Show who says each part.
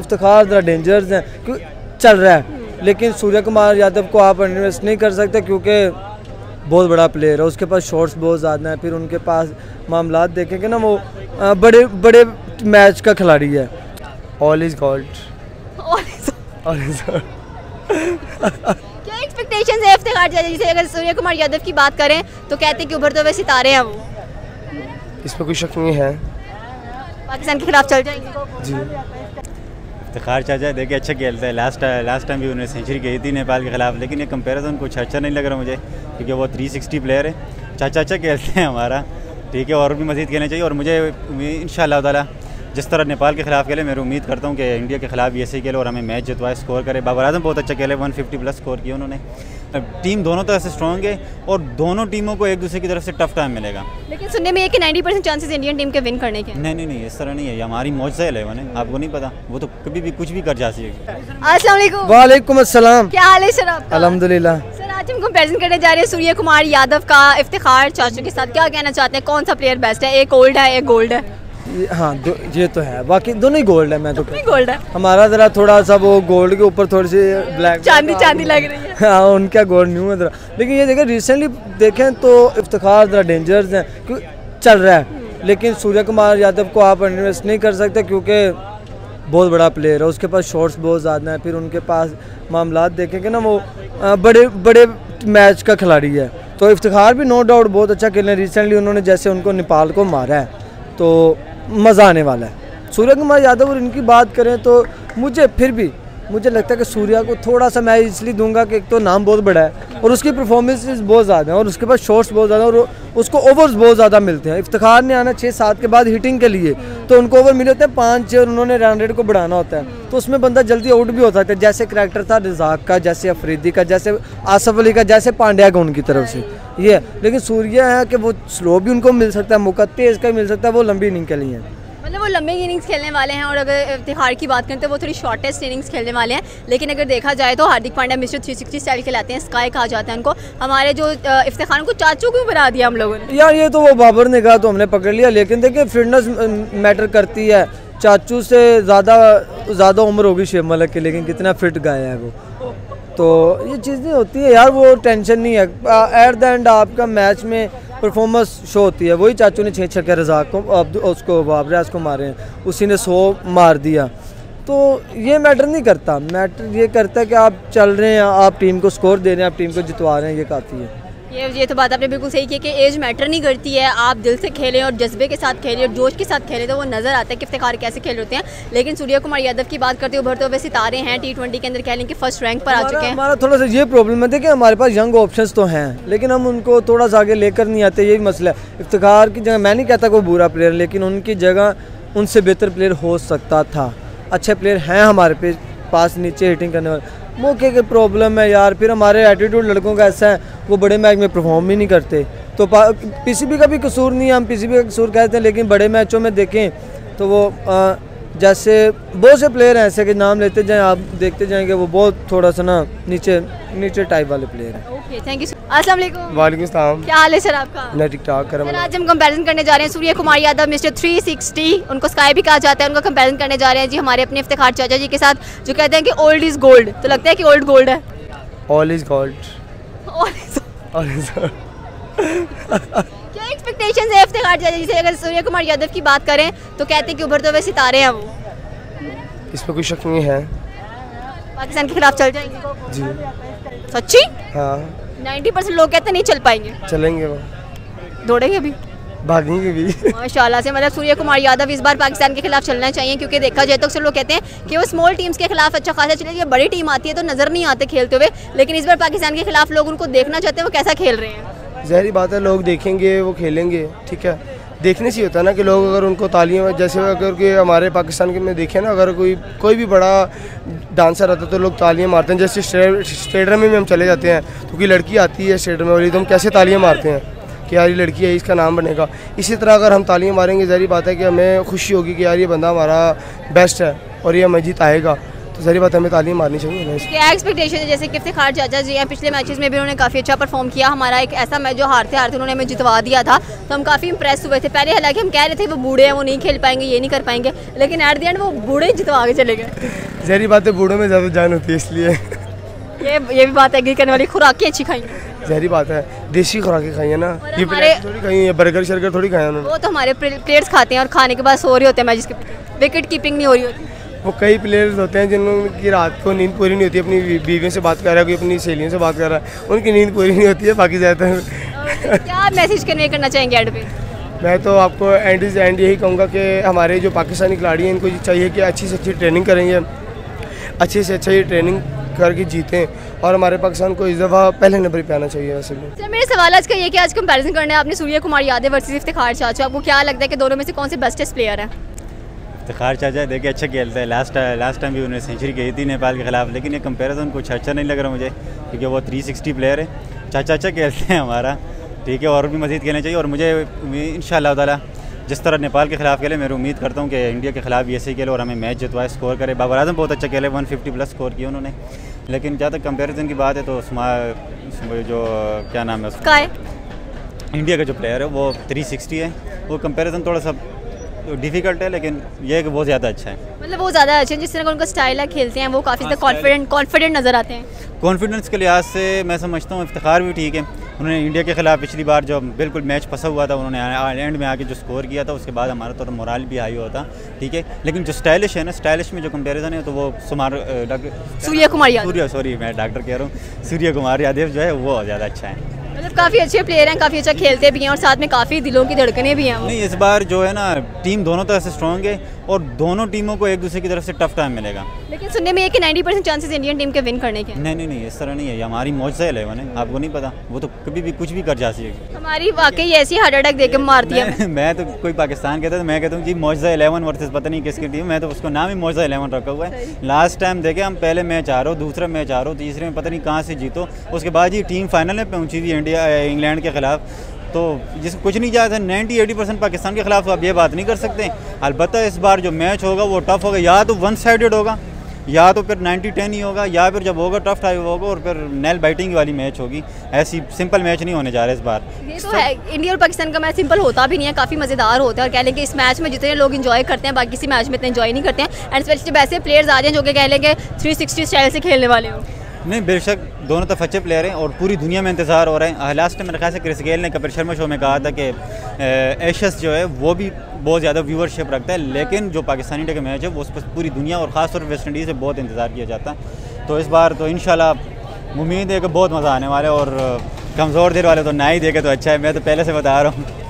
Speaker 1: इफ्तार ज़रा डेंजर्स हैं। क्यों? चल रहा है। लेकिन सूर्य कुमार यादव को आप इन्वेस्ट नहीं कर सकते क्योंकि बहुत बड़ा प्लेयर है। उसके पास शॉट्स बहुत ज़्यादा हैं। फिर उनके पास मामला देखेंगे ना वो बड़े बड़े मैच का खिलाड़ी है। ऑल इज़ गोल्ड
Speaker 2: क्या है अगर सूर्य कुमार यादव की बात करें तो कहते हैं कि उभरते हुए सितारे हैं वो।
Speaker 1: इसमें कोई शक नहीं है।
Speaker 2: पाकिस्तान के खिलाफ चल जाएँगे।
Speaker 1: जी।
Speaker 3: इफ्तार चाचा, देखिए अच्छा खेलता है। लास्ट लास्ट टाइम भी उन्होंने सेंचुरी की थी नेपाल के खिलाफ, लेकिन ये कंपैरिजन कुछ अच्छा नहीं लग रहा मुझे, क्योंकि वो 360 प्लेयर है। चाचा अच्छा खेलते हैं हमारा। ठीक है, और भी मजीद खेलना चाहिए, और मुझे इन ताला जिस तरह नेपाल के खिलाफ खेले मैं उम्मीद करता हूँ कि इंडिया के खिलाफ भी ऐसे ही खेले और हमें मैच जितवाए स्कोर करे। बाबर आज़म बहुत अच्छा खेले 150 प्लस स्कोर किया उन्होंने। टीम दोनों तरह से स्ट्रॉन्ग है और दोनों टीमों को एक दूसरे की तरफ़ से टफ टाइम मिलेगा।
Speaker 2: लेकिन सुनने में ये कि 90 परसेंट चांसेस इंडियन टीम के विन करने के
Speaker 3: नहीं नहीं नहीं इस तरह नहीं है। हमारी मौज से इलेवन है आपको नहीं पता। वो तो कभी भी कुछ भी कर जा
Speaker 2: अस्सलाम वालेकुम।
Speaker 1: वालेकुम अस्सलाम।
Speaker 2: क्या हाल है सर आपका?
Speaker 1: अल्हम्दुलिल्लाह।
Speaker 2: सर आज हम कंपैरिजन करने जा रहे हैं सूर्य कुमार यादव का इफ्तार चाचू के साथ। क्या कहना चाहते हैं? कौन सा प्लेयर बेस्ट है? एक ओल्ड है एक गोल्ड है।
Speaker 1: हाँ ये तो है। बाकी दोनों ही गोल्ड है मैं तो
Speaker 2: गोल्ड है
Speaker 1: हमारा ज़रा थोड़ा सा वो गोल्ड के ऊपर थोड़ी सी ब्लैक
Speaker 2: चांदी चांदी लग रही है।
Speaker 1: हाँ उनका गोल्ड न्यू है ज़रा। लेकिन ये देखें रिसेंटली देखें तो इफ्तार ज़रा डेंजर्स है क्यों चल रहा है। लेकिन सूर्य कुमार यादव को आप इन्वेस्ट नहीं कर सकते क्योंकि बहुत बड़ा प्लेयर है। उसके पास शॉट्स बहुत ज़्यादा हैं फिर उनके पास मामला देखेंगे ना वो बड़े बड़े मैच का खिलाड़ी है। तो इफ्तार भी नो डाउट बहुत अच्छा खेल रहे हैं। रिसेंटली उन्होंने जैसे उनको नेपाल को मारा है। तो मज़ा आने वाला है। सूर्य कुमार यादव और इनकी बात करें तो मुझे फिर भी, मुझे लगता है कि सूर्या को थोड़ा सा मैं इसलिए दूँगा कि एक तो नाम बहुत बड़ा है और उसकी परफॉर्मेंस बहुत ज़्यादा है और उसके पास शॉट्स बहुत ज़्यादा और उसको ओवर्स बहुत ज़्यादा मिलते हैं। इफ्तार ने आना छः, सात के बाद हिटिंग के लिए तो उनको ओवर मिले होते हैं पाँच और उन्होंने रन रेट को बढ़ाना होता है तो उसमें बंदा जल्दी आउट भी होता सकता है। जैसे करैक्टर था रिजाक का जैसे अफरीदी का जैसे आसफ अली का जैसे पांड्या का उनकी तरफ़ से। ये लेकिन सूर्या है कि वो स्लो भी उनको मिल सकता है मौका तेज़ का भी मिल सकता है वो लंबी इनिंग के लिए है।
Speaker 2: मतलब वो लंबे इनिंग्स खेलने वाले हैं और अगर इफ्तिखार की बात करें तो वो थोड़ी शॉर्टेस्ट इनिंग्स खेलने वाले हैं। लेकिन अगर देखा जाए तो हार्दिक पांड्या मिस्टर 360 स्टाइल खिलाते हैं स्काई कहा जाता है उनको। हमारे जो इफ्तार को चाचू क्यों बना दिया हम लोगों ने?
Speaker 1: यार, ये तो वो बाबर ने कहा तो हमने पकड़ लिया, लेकिन देखिए फिटनेस मैटर करती है। चाचू से ज़्यादा ज़्यादा उम्र होगी शेब मलक की, लेकिन कितना फिट गया है वो। तो ये चीज़ें होती है यार, वो टेंशन नहीं है। एट द एंड आपका मैच में परफॉर्मेंस शो होती है, वही चाचू ने छः छक्के रजाक को उसको बाबराज को मारे हैं उसी ने सो मार दिया। तो ये मैटर नहीं करता, मैटर ये करता है कि आप चल रहे हैं, आप टीम को स्कोर दे रहे हैं, आप टीम को जितवा रहे हैं, ये काफ़ी है।
Speaker 2: ये ये तो बात आपने बिल्कुल सही की कि एज मैटर नहीं करती है। आप दिल से खेलें और जज्बे के साथ खेलें और जोश के साथ खेलें तो वो नज़र आता है कि इफ्तार कैसे खेल होते हैं। लेकिन सूर्य कुमार यादव की बात करते उभरते हुए सितारे हैं टी ट्वेंटी के अंदर कह लें कि फ़र्स्ट रैंक पर आ चुके हैं।
Speaker 1: हमारा थोड़ा सा ये प्रॉब्लम है देखिए हमारे पास यंग ऑप्शन तो हैं लेकिन हम उनको थोड़ा सा आगे लेकर नहीं आते यही मसला है। इफ्तार की जगह मैं नहीं कहता कोई बुरा प्लेयर लेकिन उनकी जगह उनसे बेहतर प्लेयर हो सकता था। अच्छे प्लेयर हैं हमारे पे पास नीचे हिटिंग करने वाले। मौके की प्रॉब्लम है यार फिर हमारे एटीट्यूड लड़कों का ऐसा है वो बड़े मैच में परफॉर्म ही नहीं करते। तो पीसीबी का भी कसूर नहीं है हम पीसीबी का कसूर कहते हैं लेकिन बड़े मैचों में देखें तो वो आ, जैसे बहुत से प्लेयर हैं ऐसे के नाम लेते जाएँ आप देखते जाएँगे वो बहुत थोड़ा सा ना नीचे नीचे टाइप वाले प्लेयर हैं।
Speaker 2: ओके थैंक यू अस्सलाम वालेकुम
Speaker 1: वालेकुम सलाम।
Speaker 2: क्या हाल है सर आपका?
Speaker 1: मैं ठीक ठाक
Speaker 2: सर आज हम कंपैरिजन करने जा रहे हैं। सूर्य कुमार यादव मिस्टर 360 उनको स्काई भी कहा जाता है उनका कंपैरिजन करने जा रहे हैं। जी हमारे अपने इफ्तिखार चाचा जी के साथ जो कहते हैं कि ओल्ड इज़ गोल्ड तो लगता है कि ओल्ड गोल्ड है।
Speaker 1: All is gold all is
Speaker 2: क्या एक्सपेक्टेशंस है इफ्तिखार चाचा जी से? अगर सूर्य कुमार यादव की बात करें तो कहते हैं कि उभरते हुए सितारे हैं वो।
Speaker 1: इसमें कोई शक नहीं है।
Speaker 2: पाकिस्तान के खिलाफ चल जाएँगे।
Speaker 1: जी।
Speaker 2: सच्ची?
Speaker 1: हाँ।
Speaker 2: 90 परसेंट लोग कहते नहीं चल पाएँगे।
Speaker 1: चलेंगे वो।
Speaker 2: दौड़ेंगे अभी?
Speaker 1: भागेंगे भी।
Speaker 2: माशाल्लाह से मतलब सूर्य कुमार यादव इस बार पाकिस्तान के खिलाफ चलना चाहिए क्योंकि देखा जाए तो अक्सर लोग कहते हैं कि वो स्मॉल टीम्स के खिलाफ अच्छा खासा चले ये बड़ी टीम आती है तो नज़र नहीं आते खेलते हुए लेकिन इस बार पाकिस्तान के खिलाफ लोग उनको देखना चाहते हैं वो कैसा खेल रहे हैं?
Speaker 4: जहरी बात है लोग देखेंगे वो खेलेंगे ठीक है? देखने से होता है ना कि लोग अगर उनको तालियाँ जैसे अगर कि हमारे पाकिस्तान के में देखें ना, अगर कोई कोई भी बड़ा डांसर आता है तो लोग तालियाँ मारते हैं। जैसे स्टेडियम में भी हम चले जाते हैं तो कोई लड़की आती है स्टेडियम में वाली तो हम कैसे तालियाँ मारते हैं? कि यार, ये लड़की है, इसका नाम बनेगा। इसी तरह अगर हम तालियाँ मारेंगे, जहरी बात है कि हमें खुशी होगी कि यार, ये बंदा हमारा बेस्ट है और ये हमें जीत आएगा तो सारी बात है, हमें तालीम मारनी चाहिए
Speaker 2: क्या एक्सपेक्टेशन है? जैसे कि इफ्तिखार चाचा जी हैं पिछले मैचेस में भी उन्होंने काफ़ी अच्छा परफॉर्म किया। हमारा एक ऐसा मैच जो हारते हारते उन्होंने हमें जितवा दिया था तो हम काफ़ी इंप्रेस हुए थे। पहले हालाँकि हम कह रहे थे वो बूढ़े हैं वो नहीं खेल पाएँगे ये नहीं कर पाएँगे। लेकिन एट द एंड वो बूढ़े ही जितवा के चले गए।
Speaker 4: जहरी बात है बूढ़ों में ज़्यादा जान होती है इसलिए।
Speaker 2: ये ये भी बात एग्री करने वाली खुराकें अच्छी खाई
Speaker 4: जहरी बात है। देसी खुराकें खाई है ना। ये थोड़ी खाई है बर्गर शर्गर थोड़ी खाया उन्होंने।
Speaker 2: वो तो हमारे प्लेयर्स खाते हैं और खाने के बाद सो रहे होते हैं मैच के विकेट कीपिंग नहीं हो रही होती।
Speaker 4: वो कई प्लेयर्स होते हैं जिनकी रात को नींद पूरी नहीं होती अपनी बीवियों से बात कर रहा है कोई अपनी सहेलियों से बात कर रहा है उनकी नींद पूरी नहीं होती है बाकी ज़्यादातर।
Speaker 2: क्या मैसेज कन्वे करना चाहेंगे एड पे
Speaker 4: मैं तो आपको एंड इज़ एंड यही कहूँगा कि हमारे जो पाकिस्तानी खिलाड़ी हैं इनको चाहिए कि अच्छी से अच्छी ट्रेनिंग करेंगे अच्छे से अच्छा ये ट्रेनिंग करके जीतें और हमारे पाकिस्तान को इस दफ़ा पहले नंबर पे आना चाहिए वैसे भी।
Speaker 2: सर मेरे सवाल आज का ये कि आज कंपैरिजन करना है आपने सूर्य कुमार यादव वर्सेस इफ्तिखार चाचा आपको क्या लगता है कि दोनों में से कौन से बेस्टेस्ट प्लेयर हैं?
Speaker 3: इफ्तार चाचा देखिए अच्छा खेलता है। लास्ट लास्ट टाइम भी उन्होंने सेंचुरी की थी नेपाल के खिलाफ लेकिन ये कंपैरिजन कुछ अच्छा नहीं लग रहा मुझे क्योंकि वो 360 प्लेयर है। चाचा अच्छा खेलते हैं हमारा। ठीक है और भी मजीद खेलना चाहिए और मुझे इन ताला जिस तरह नेपाल के खिलाफ खेले मैं उम्मीद करता हूँ कि इंडिया के खिलाफ ऐसे खेले और हमें मैच जितवाए स्कोर करे। बाबर आज़म बहुत अच्छा खेले 150 प्लस स्कोर किया उन्होंने। लेकिन जहाँ तक कंपैरिजन की बात है तो जो क्या नाम है उसका? इंडिया का जो प्लेयर है वो 360 है। वो कंपैरिजन थोड़ा सा डिफ़िकल्ट है लेकिन ये कि बहुत ज़्यादा अच्छा है।
Speaker 2: मतलब वो ज़्यादा अच्छे हैं जिस तरह का उनका स्टाइल है खेलते हैं वो काफ़ी
Speaker 3: हाँ,
Speaker 2: ज़्यादा कॉन्फिडेंट कॉन्फिडेंट नज़र आते हैं।
Speaker 3: कॉन्फिडेंस के लिहाज से मैं समझता हूँ इफ्तार भी ठीक है। उन्होंने इंडिया के खिलाफ पिछली बार जो बिल्कुल मैच फंसा हुआ था उन्होंने एंड में आके जो स्कोर किया था उसके बाद हमारा थोड़ा मोरल भी हाई हुआ था ठीक है। लेकिन जो स्टाइलिश है ना स्टाइलिश में जो कंपैरिजन है तो वो सुमार डॉक्टर
Speaker 2: सूर्य कुमार
Speaker 3: सूर्य सॉरी मैं डॉक्टर कह रहा हूँ सूर्य कुमार यादव जो है वो ज़्यादा अच्छा है।
Speaker 2: मतलब काफ़ी अच्छे प्लेयर हैं काफ़ी अच्छा खेलते भी हैं और साथ में काफ़ी दिलों की धड़कने भी हैं
Speaker 3: नहीं इस बार जो है ना टीम दोनों तरह से स्ट्रॉन्ग है और दोनों टीमों को एक दूसरे की तरफ़ से टफ टाइम मिलेगा।
Speaker 2: लेकिन सुनने में ये कि 90 परसेंट चांसेस इंडियन टीम के विन करने के
Speaker 3: नहीं नहीं नहीं इस तरह नहीं है। हमारी मौज से इलेवन है आपको नहीं पता। वो तो कभी भी कुछ भी कर जा सकती
Speaker 2: हमारी वाकई ऐसी हार्ट अटैक देकर मारती है।
Speaker 3: मैं, तो कोई पाकिस्तान कहता तो मैं कहता हूँ जी मौजा इलेवन वर्सेस पता नहीं किसकी टीम मैं तो उसको नाम ही मौजा इलेवन रखा हुआ है। लास्ट टाइम देखे हम पहले मैच आ रहे हो दूसरा मैच आ रहे हो तीसरे में पता नहीं कहाँ से जीतो। उसके बाद ये टीम फाइनल में पहुँची थी इंडिया इंग्लैंड के खिलाफ तो जिसको कुछ नहीं जाता नाइन्टी एटी परसेंट पाकिस्तान के खिलाफ तो आप ये बात नहीं कर सकते। अलबत्त इस बार जो मैच होगा, वो टफ होगा। या तो वन साइडेड होगा, या तो फिर 90 टेन ही होगा, या फिर जब होगा, टफ टाइप होगा और फिर नेल बाइटिंग वाली मैच होगी। ऐसी सिंपल मैच नहीं होने जा रहा है इस बार।
Speaker 2: ये तो है, इंडिया और पाकिस्तान का मैच सिंपल होता भी नहीं है, काफ़ी मज़ेदार होता है। और कह लें कि इस मैच में जितने लोग इन्जॉय करते हैं, बाकी किसी मैच में इतना इन्जॉय नहीं करते हैं। एंड स्पेशली ऐसे प्लेयर्स आ जाए जो कि कह लें कि 360 स्टाइल से खेलने वाले हो।
Speaker 3: नहीं, बेशक दोनों तरफ़ अच्छे प्लेयर हैं और पूरी दुनिया में इंतज़ार हो रहे हैं। लास्ट टाइम मेरे ख्याल से क्रिस गेल ने कपिल शर्मा शो में कहा था कि एशस जो है, वो भी बहुत ज़्यादा व्यूवरशिप रखता है, लेकिन जो पाकिस्तानी डे का मैच है, वो उस पर पूरी दुनिया और ख़ासतौर पर वेस्ट इंडीज़ से बहुत इंतज़ार किया जाता है। तो इस बार तो इन उम्मीद है कि बहुत मज़ा आने वाला है और कमज़ोर दिल वाले तो ना ही देखे तो अच्छा है। मैं तो पहले से बता रहा हूँ।